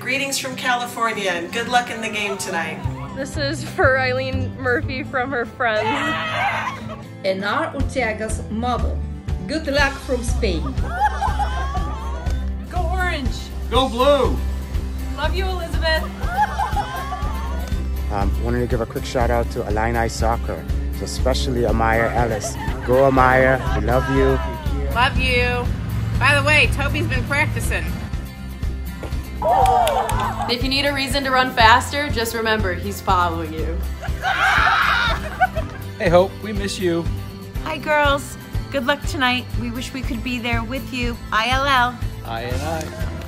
Greetings from California and good luck in the game tonight. This is for Eileen Murphy from her friends. Enar Ortega's mother. Good luck from Spain. Go orange. Go blue. Love you, Elizabeth. Um, wanted to give a quick shout out to Illini Soccer, so especially Amaya Ellis. Go Amaya, we love you. Love you. By the way, Toby's been practicing. If you need a reason to run faster, just remember he's following you. Hey Hope, we miss you. Hi, girls. Good luck tonight. We wish we could be there with you. ILL. I and I.